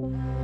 you